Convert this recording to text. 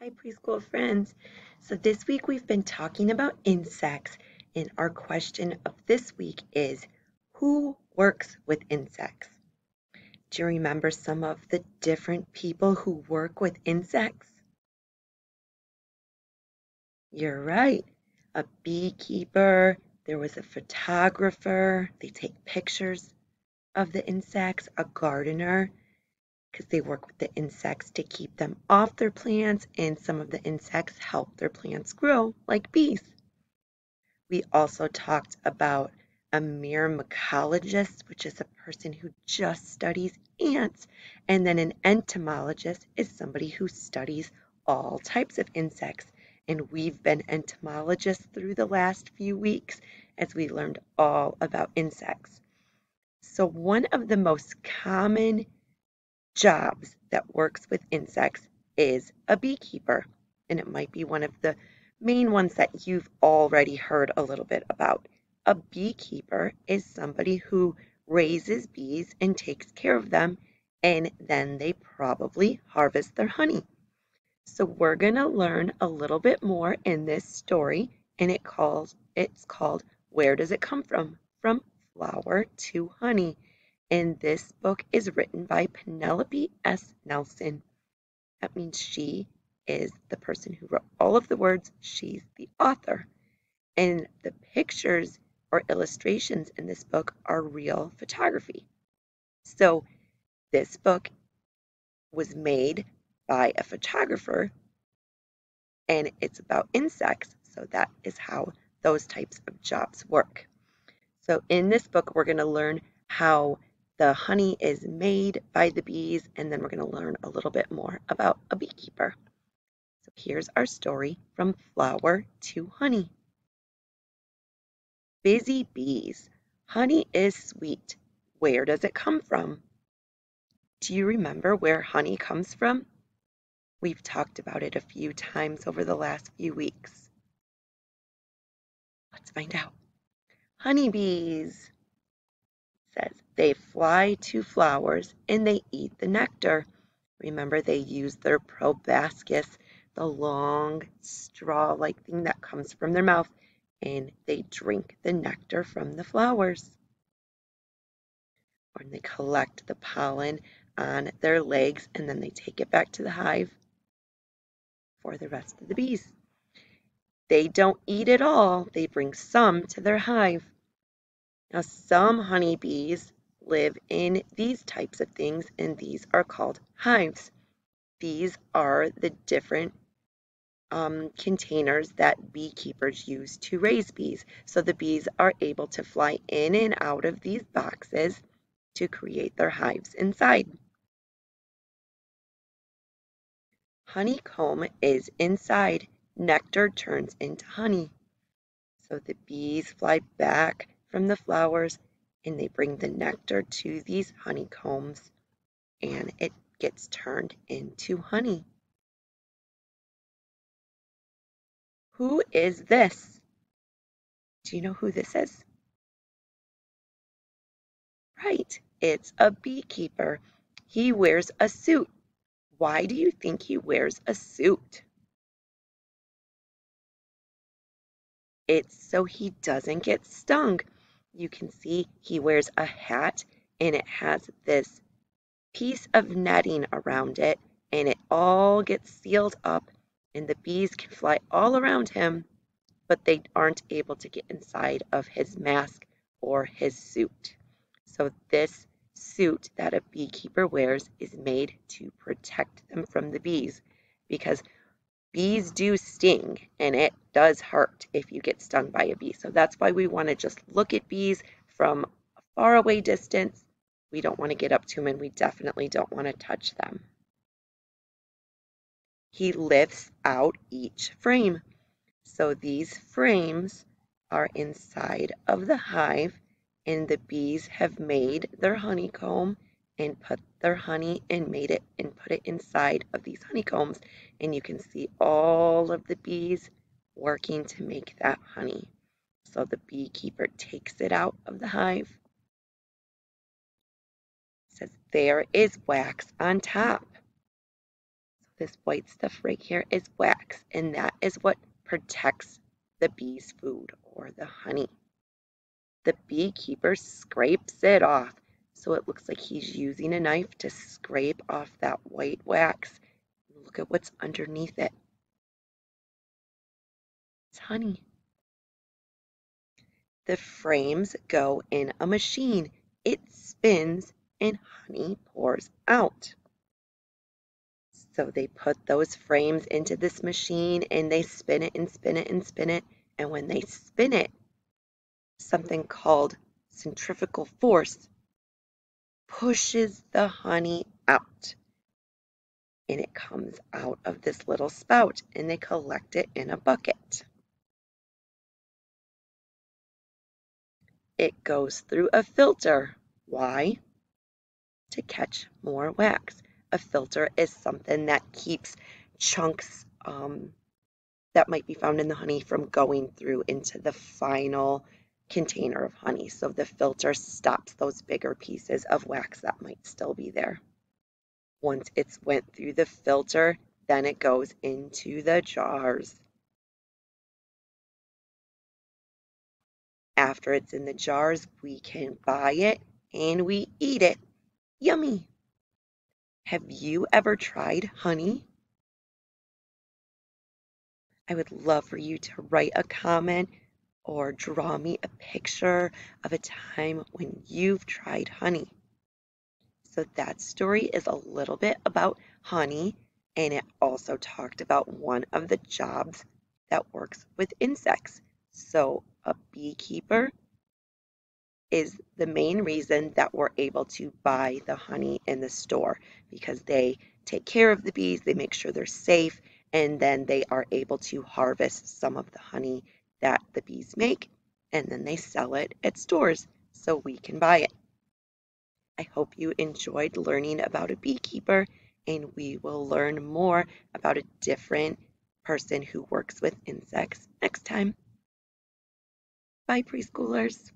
Hi, preschool friends. So this week we've been talking about insects, and our question of this week is Who works with insects? Do you remember some of the different people who work with insects? You're right. A beekeeper, there was a photographer, they take pictures of the insects, a gardener, because they work with the insects to keep them off their plants, and some of the insects help their plants grow, like bees. We also talked about a myrmecologist, which is a person who just studies ants, and then an entomologist is somebody who studies all types of insects. And we've been entomologists through the last few weeks as we learned all about insects. So, one of the most common jobs that works with insects is a beekeeper. And it might be one of the main ones that you've already heard a little bit about. A beekeeper is somebody who raises bees and takes care of them, and then they probably harvest their honey. So we're going to learn a little bit more in this story, and it calls it's called Where Does It Come From? From Flower to Honey and this book is written by Penelope S. Nelson. That means she is the person who wrote all of the words. She's the author. And the pictures or illustrations in this book are real photography. So this book was made by a photographer and it's about insects. So that is how those types of jobs work. So in this book, we're going to learn how the honey is made by the bees, and then we're going to learn a little bit more about a beekeeper. So here's our story from flower to honey. Busy bees. Honey is sweet. Where does it come from? Do you remember where honey comes from? We've talked about it a few times over the last few weeks. Let's find out. Honeybees says they fly to flowers and they eat the nectar. Remember, they use their proboscis, the long straw like thing that comes from their mouth, and they drink the nectar from the flowers. Or they collect the pollen on their legs and then they take it back to the hive for the rest of the bees. They don't eat it all, they bring some to their hive. Now, some honeybees live in these types of things, and these are called hives. These are the different um, containers that beekeepers use to raise bees. So the bees are able to fly in and out of these boxes to create their hives inside. Honeycomb is inside. Nectar turns into honey. So the bees fly back from the flowers and they bring the nectar to these honeycombs and it gets turned into honey. Who is this? Do you know who this is? Right, it's a beekeeper. He wears a suit. Why do you think he wears a suit? It's so he doesn't get stung you can see he wears a hat and it has this piece of netting around it and it all gets sealed up and the bees can fly all around him but they aren't able to get inside of his mask or his suit. So this suit that a beekeeper wears is made to protect them from the bees because bees do sting and it does hurt if you get stung by a bee. So that's why we want to just look at bees from a far away distance. We don't want to get up to them and we definitely don't want to touch them. He lifts out each frame. So these frames are inside of the hive and the bees have made their honeycomb and put their honey and made it and put it inside of these honeycombs. And you can see all of the bees working to make that honey. So the beekeeper takes it out of the hive. Says there is wax on top. So this white stuff right here is wax, and that is what protects the bee's food or the honey. The beekeeper scrapes it off, so it looks like he's using a knife to scrape off that white wax. Look at what's underneath it. It's honey. The frames go in a machine. It spins and honey pours out. So they put those frames into this machine and they spin it and spin it and spin it. And when they spin it, something called centrifugal force pushes the honey out. And it comes out of this little spout and they collect it in a bucket. It goes through a filter. Why? To catch more wax a filter is something that keeps chunks um, that might be found in the honey from going through into the final container of honey. So the filter stops those bigger pieces of wax that might still be there. Once it's went through the filter, then it goes into the jars. After it's in the jars, we can buy it and we eat it. Yummy! Have you ever tried honey? I would love for you to write a comment or draw me a picture of a time when you've tried honey. So that story is a little bit about honey and it also talked about one of the jobs that works with insects. So a beekeeper is the main reason that we're able to buy the honey in the store because they take care of the bees, they make sure they're safe, and then they are able to harvest some of the honey that the bees make, and then they sell it at stores so we can buy it. I hope you enjoyed learning about a beekeeper, and we will learn more about a different person who works with insects next time. Bye, preschoolers.